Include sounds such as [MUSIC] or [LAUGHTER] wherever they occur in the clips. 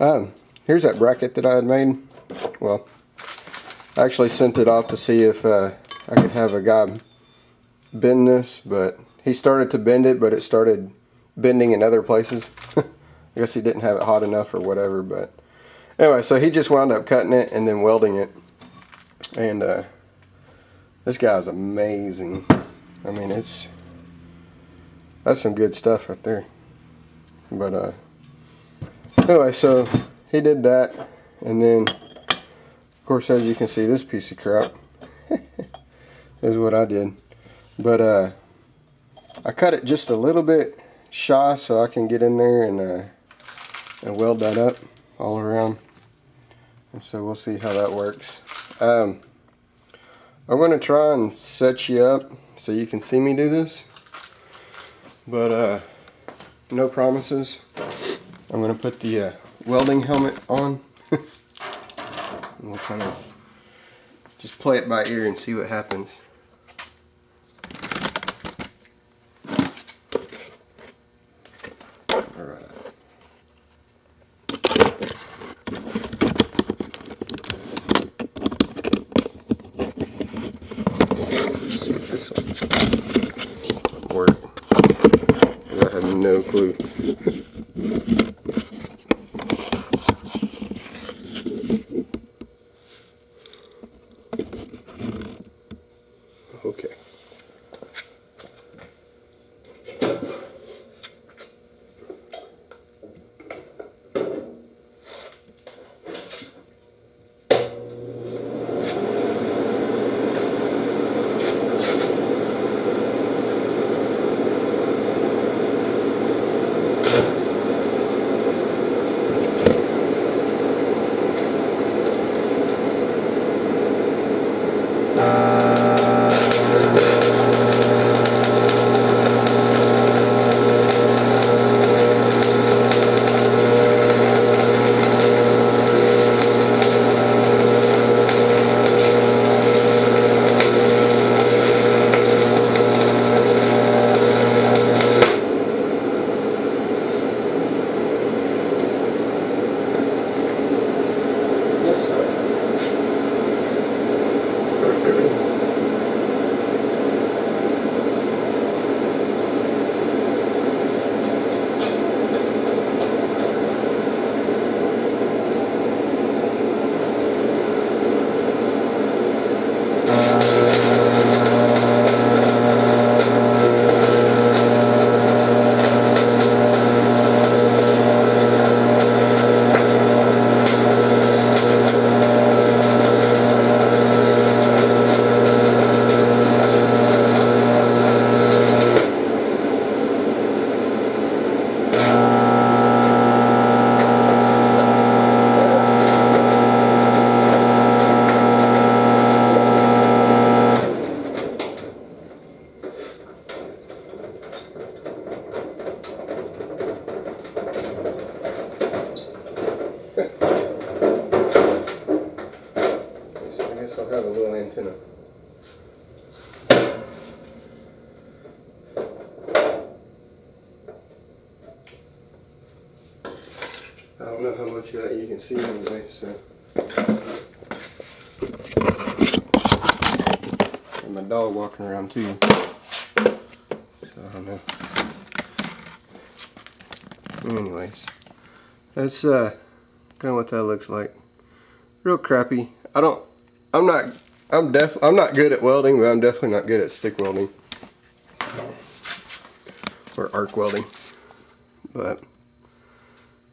Um, here's that bracket that I had made. Well, I actually sent it off to see if uh, I could have a guy bend this, but he started to bend it, but it started bending in other places. [LAUGHS] I guess he didn't have it hot enough or whatever, but anyway, so he just wound up cutting it and then welding it. And uh, this guy's amazing. I mean, it's that's some good stuff right there. But uh, anyway, so he did that, and then of course, as you can see, this piece of crap [LAUGHS] is what I did. But uh, I cut it just a little bit shy so I can get in there and uh, and weld that up all around. And so we'll see how that works. Um, I'm going to try and set you up so you can see me do this. But uh, no promises. I'm going to put the uh, welding helmet on. [LAUGHS] and we'll kind of just play it by ear and see what happens. No clue. I don't know how much of that you can see anyway, so. And my dog walking around too. So I don't know. Anyways, that's uh, kind of what that looks like. Real crappy. I don't, I'm not, I'm def, I'm not good at welding, but I'm definitely not good at stick welding. Or arc welding. But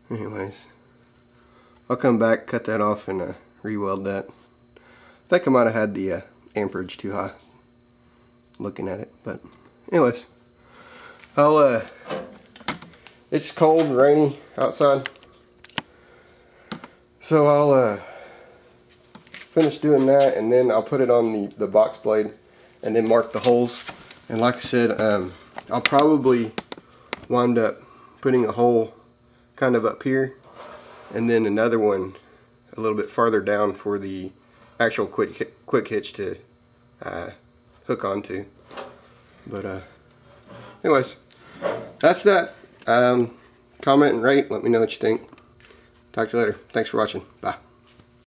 anyways I'll come back cut that off and uh, re-weld that I think I might have had the uh, amperage too high looking at it but anyways I'll uh it's cold rainy outside so I'll uh finish doing that and then I'll put it on the the box blade and then mark the holes and like I said um I'll probably wind up putting a hole kind of up here and then another one a little bit farther down for the actual quick quick hitch to uh, hook onto but uh, anyways that's that um, comment and rate let me know what you think Talk to you later. Thanks for watching. Bye.